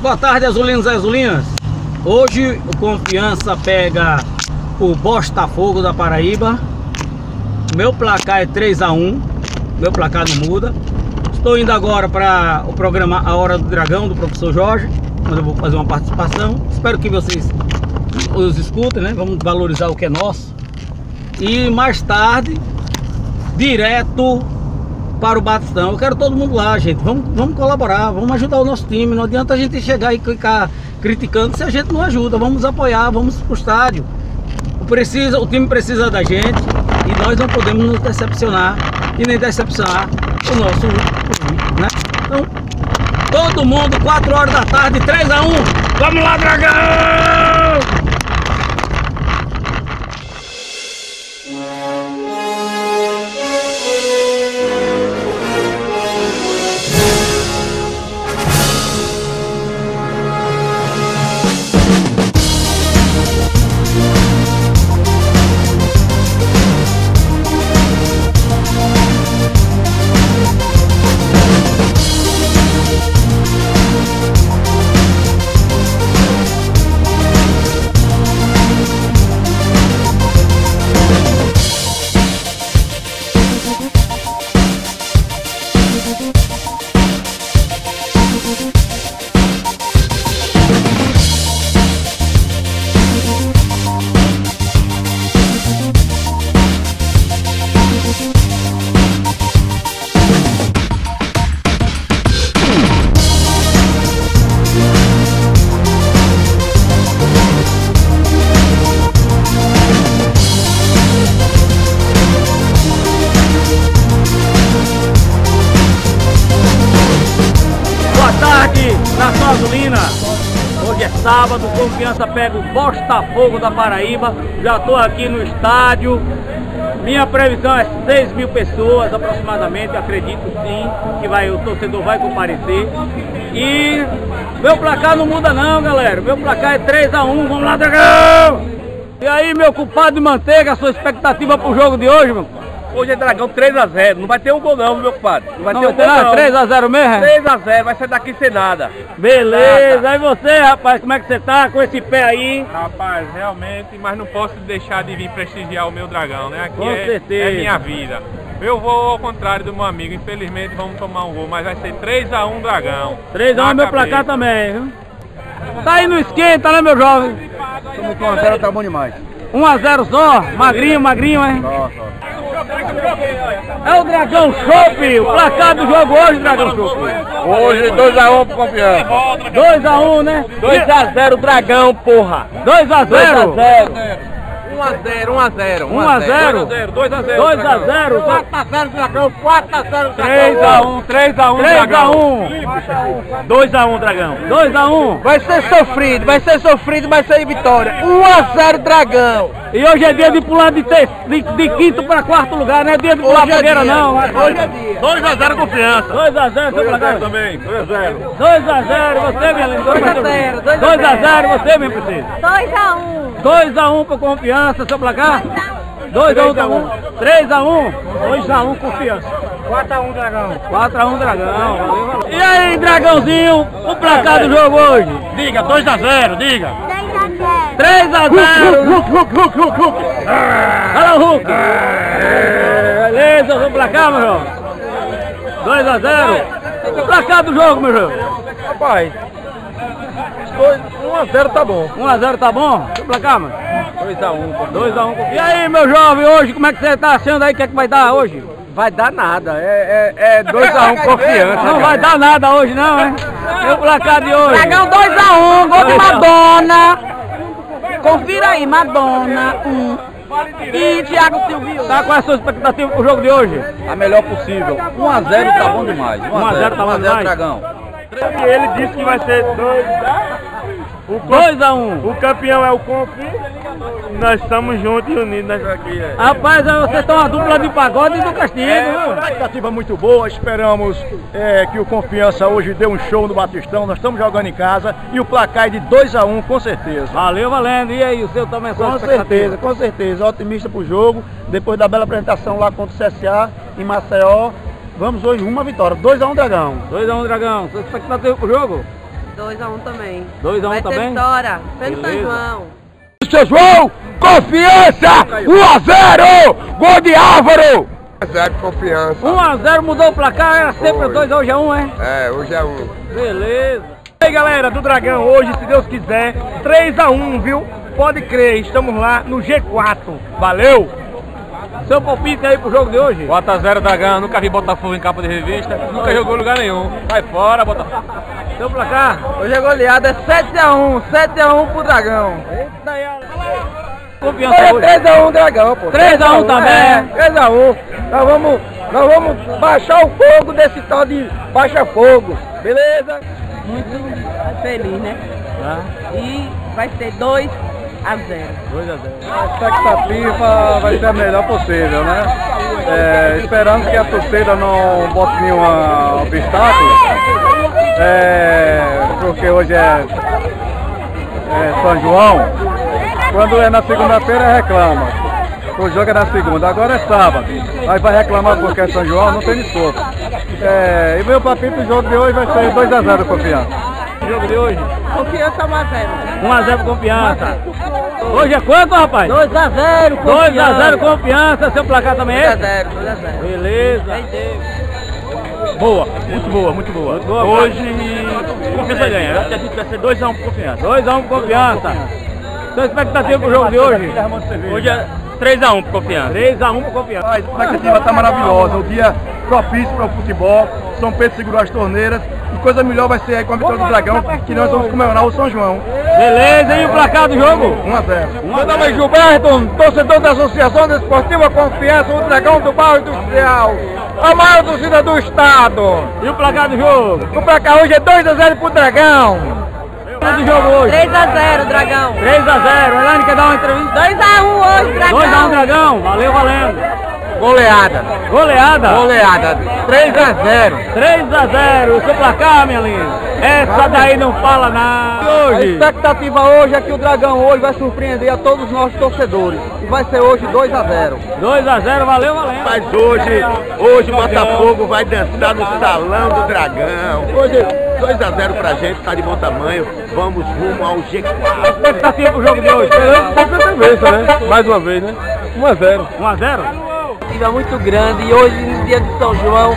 Boa tarde, azulinos e azulinas. Hoje o Confiança pega o Botafogo da Paraíba. Meu placar é 3 a 1 Meu placar não muda. Estou indo agora para o programa A Hora do Dragão do professor Jorge, onde eu vou fazer uma participação. Espero que vocês os escutem, né? Vamos valorizar o que é nosso. E mais tarde, direto para o Batistão. Eu quero todo mundo lá, gente. Vamos, vamos colaborar, vamos ajudar o nosso time. Não adianta a gente chegar e ficar criticando se a gente não ajuda. Vamos apoiar, vamos para o estádio. O, precisa, o time precisa da gente e nós não podemos nos decepcionar e nem decepcionar o nosso público, né? Então, todo mundo, 4 horas da tarde, 3 a 1 Vamos lá, Dragão! Sábado, confiança pega o Botafogo da Paraíba. Já estou aqui no estádio. Minha previsão é 6 mil pessoas aproximadamente, acredito sim que vai, o torcedor vai comparecer. E meu placar não muda não, galera. Meu placar é 3 a 1 vamos lá, Dragão! E aí, meu culpado de manteiga, a sua expectativa pro jogo de hoje, meu? Hoje é Dragão 3x0. Não vai ter um gol não, meu compadre. Não vai não ter um gol não. 3x0 mesmo? 3x0, vai sair daqui sem nada. Beleza. Nada. Aí você, rapaz, como é que você tá com esse pé aí? Rapaz, realmente, mas não posso deixar de vir prestigiar o meu Dragão, né? Aqui com é, certeza. é minha vida. Eu vou ao contrário do meu amigo, infelizmente vamos tomar um gol, mas vai ser 3x1 Dragão. 3x1 meu placar também, viu? Tá aí no esquenta, né, meu jovem? Estamos com 1x0, tá bom demais. 1x0 só? Magrinho, magrinho, hein? Só, só. É o Dragão Chopp, o placar do jogo hoje, Dragão Chopp. Hoje 2x1 pro confiança. 2x1, né? 2x0 Dragão, porra. 2x0? 2x0. 1x0, 1x0. 1x0? 2x0. 2x0. 4x0 Dragão, 4x0 Dragão. 3x1, 3x1 Dragão. 2x1 Dragão. 2x1. Vai ser sofrido, vai ser sofrido, vai ser vitória. 1x0 Dragão. E hoje é dia de pular de, ter, de, de quinto para quarto lugar, não é dia de pular Hoje é fogueira dia. não. Hoje é dia. 2x0 confiança. 2x0, seu placar. também, 2x0. 2x0, você, minha linda. 2x0, 2x0, você, minha princesa. 2x1. 2x1 pro confiança, seu placar. 2x1 tá bom. 3x1. 2x1 confiança. 4x1 Dragão. 4x1 Dragão. E aí, Dragãozinho, o placar do jogo hoje? Diga, 2x0, diga. 3x0. 3x0. Hulk, Hulk, Hulk, Hulk, Hulk. Olha o Hulk. Beleza, vamos pra cá, meu jovem. 2x0. O placar do jogo, meu jovem. Rapaz, 1x0 tá bom. 1x0 tá bom? Seu placar, mano. 2x1. 2x1. E aí, meu jovem, hoje, como é que você tá achando aí? O que é que vai dar hoje? Vai dar nada, é 2x1 confiança. Não vai dar nada hoje, não, é? E o placar de hoje? Dragão 2x1, gol de Madonna. Confira aí, Madonna 1. E Thiago Silvio. Tá com a sua expectativa pro jogo de hoje? A melhor possível. 1x0 tá bom demais. 1x0 tá bom demais. Dragão. Ele disse que vai ser 2 o, 2x1. o campeão é o Confi. Nós estamos juntos e unidos aqui. É. Rapaz, vocês estão uma dupla de pagode e do castigo, viu? expectativa muito boa, esperamos é, que o Confiança hoje dê um show no Batistão, nós estamos jogando em casa e o placar é de 2 a 1 com certeza. Valeu, valendo. E aí, o seu também sua Com expectativa? certeza, com certeza, otimista pro jogo, depois da bela apresentação lá contra o CSA em Maceió, vamos hoje uma vitória, 2 a 1 Dragão. 2x1 Dragão. Sua expectativa pro jogo? 2x1 também. 2x1 Vai ter também? vitória. Pelo São. João. Seu João, confiança, 1 a 0, gol de Álvaro. Zero confiança. 1x0 mudou o placar, era sempre Foi. 2 hoje é 1, é? É, hoje é um. Beleza. E aí galera do Dragão, hoje, se Deus quiser, 3x1, viu? Pode crer, estamos lá no G4. Valeu! Seu palpite aí pro jogo de hoje? Bota zero Dragão, nunca vi Botafogo em capa de revista, nunca jogou em lugar nenhum. Vai fora, Botafogo. Seu placar? Hoje a goleada é 7x1, 7x1 pro Dragão. Confiança É hoje. 3x1 Dragão, pô. 3x1 também. É, 3x1. Nós vamos, nós vamos baixar o fogo desse tal de baixa fogo. Beleza? Muito feliz, né? Tá. E vai ser 2 a 0. 2x0. A expectativa vai ser a melhor possível, né? É, esperando que a torcida não bote nenhum obstáculo, é, porque hoje é, é São João. Quando é na segunda-feira reclama. O jogo é na segunda, agora é sábado. Aí vai reclamar porque é São João, não tem desculpa. É, e meu papinho do jogo de hoje vai ser 2x0 confiança. Jogo de hoje? Confiança 1x0. 1x0 pro confiança. Hoje é quanto, rapaz? 2x0, 2x0 confiança, seu placar também é? 2x0, 2x0. Beleza. Boa, muito boa, muito boa. boa, Hoje, confiança ganha. Acho que a gente vai ser 2x1 pro confiança. 2x1 pro confiança. Sua expectativa pro jogo de hoje? Hoje é 3x1 pro confiança. 3x1 pro confiança. A expectativa está maravilhosa, o dia propício para o futebol, São Pedro segurou as torneiras e coisa melhor vai ser aí com a vitória do Dragão, que nós vamos comemorar o São João. Beleza, e o placar do jogo? 1 a 0. Meu nome é Gilberto, torcedor da Associação Desportiva Confiança, o Dragão do Bairro Industrial. A maior torcida do estado. E o placar do jogo? O placar hoje é 2x0 pro Dragão. Do jogo hoje? 3x0, Dragão. 3x0. Elaine quer dar uma entrevista? 2x1 hoje, Dragão. 2x1 Dragão. Valeu, valendo. Goleada. Goleada? Goleada. 3x0. 3x0. O seu placar, minha linda? Essa daí não fala nada. A Hoje. expectativa hoje é que o Dragão hoje vai surpreender a todos os nossos torcedores. E vai ser hoje 2x0. 2x0, valeu, valendo. Mas hoje, hoje o Botafogo vai dançar no Salão do Dragão. Hoje, 2x0 pra gente, tá de bom tamanho. Vamos rumo ao G4. Expectativa pro jogo de hoje? Completamente, né? Mais uma vez, né? 1x0. 1x0? Expectativa muito grande e hoje, no dia de São João,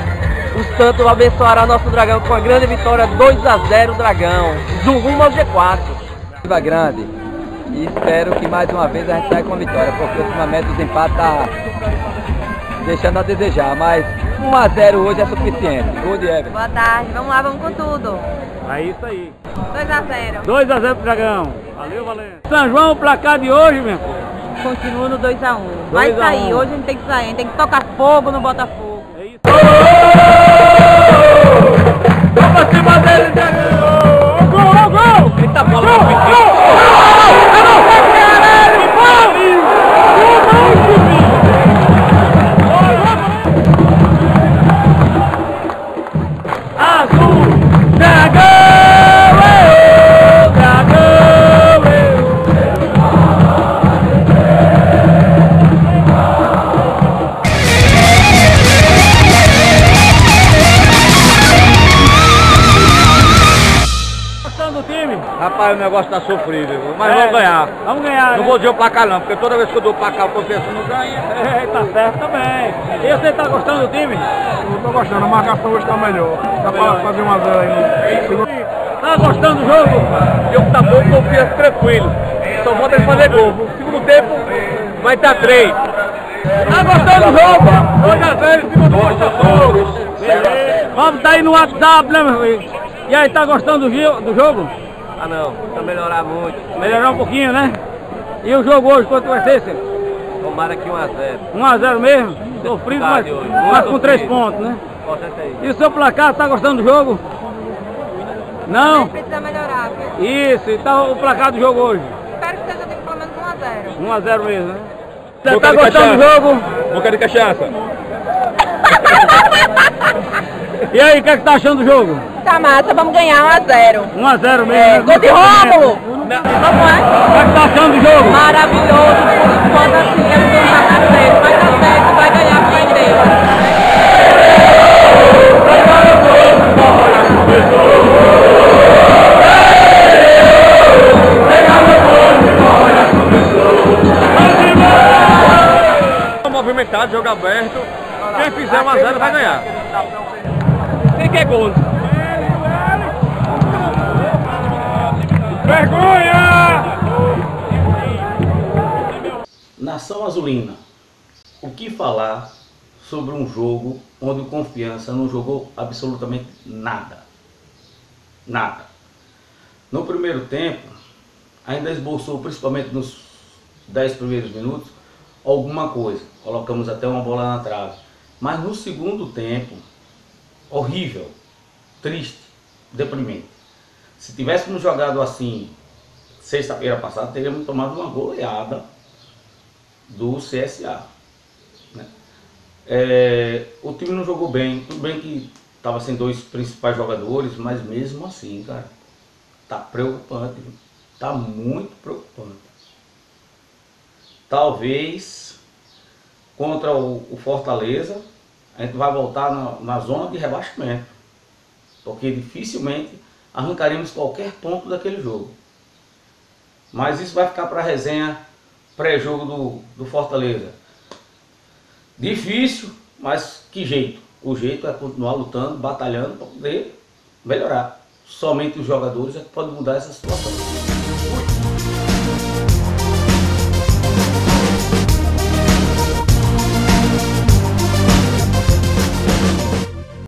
o Santo abençoará nosso Dragão com a grande vitória 2 a 0 Dragão. Zum rumo ao G4. Expectativa grande. E espero que mais uma vez a gente saia com a vitória, porque ultimamente os empates tá deixando a desejar. Mas 1x0 hoje é suficiente. Gol de Everton. Boa tarde, vamos lá, vamos com tudo. É isso aí. 2 a 0 2x0 pro Dragão. Valeu, valendo. São João, o placar de hoje, meu filho. Continua no 2 a 1 Vai 2 a 1. sair, hoje a gente tem que sair, a gente tem que tocar fogo no Botafogo. É isso. Vamos pra cima dele, Dragão! Gol, gol, gol! Eita bola, gol, gol! Rapaz, o negócio tá sofrido, mas É, vamos ganhar. Vamos ganhar, Não né? vou dizer o placar não, porque toda vez que eu dou o placar, o confiança não ganha. É, tá certo também. E você tá gostando do time? Eu tô gostando, a marcação hoje tá melhor. Dá pra fazer 1 a 0 aí. Tá gostando do jogo? O jogo tá bom, confiança tranquilo. Só falta ele fazer gol. No segundo tempo, vai dar três. Tá gostando do jogo? 2x0 em cima do Botafogo. Beleza. Vamos tá aí no WhatsApp, né, meu filho? E aí, tá gostando do, do jogo? Ah não, precisa melhorar muito. Melhorar um pouquinho, né? E o jogo hoje, quanto vai ser, senhor? Tomara que 1 a 0 1x0 mesmo? Sofrido, mas, mas com Muito 3 sofrido. pontos, né? E o seu placar, tá gostando do jogo? Não? Precisa melhorar, viu? Isso, e tá o placar do jogo hoje? Espero que seja pelo menos 1 a 0 1x0 mesmo, né? Você Boca tá gostando do cachaça. jogo? Boca de cachaça. E aí, o que, é que tá achando do jogo? Tá massa, vamos ganhar 1 a 0 1x0 mesmo. É, né? gol de Rômulo! O Como é? que é que tá achando do jogo? Maravilhoso, assim, Nação Azulina, o que falar sobre um jogo onde o Confiança não jogou absolutamente nada? Nada. No primeiro tempo, ainda esboçou, principalmente nos 10 primeiros minutos, alguma coisa. Colocamos até uma bola na trave. Mas no segundo tempo, horrível, triste, deprimente. Se tivéssemos jogado assim sexta-feira passada, teríamos tomado uma goleada do CSA. Né? É, o time não jogou bem, tudo bem que estava sem dois principais jogadores, mas mesmo assim, cara, tá preocupante, tá muito preocupante. Talvez contra o, o Fortaleza a gente vai voltar na, na zona de rebaixamento, porque dificilmente arrancaremos qualquer ponto daquele jogo. Mas isso vai ficar para resenha pré-jogo do, do Fortaleza. Difícil, mas que jeito? O jeito é continuar lutando, batalhando para poder melhorar. Somente os jogadores é que podem mudar essa situação.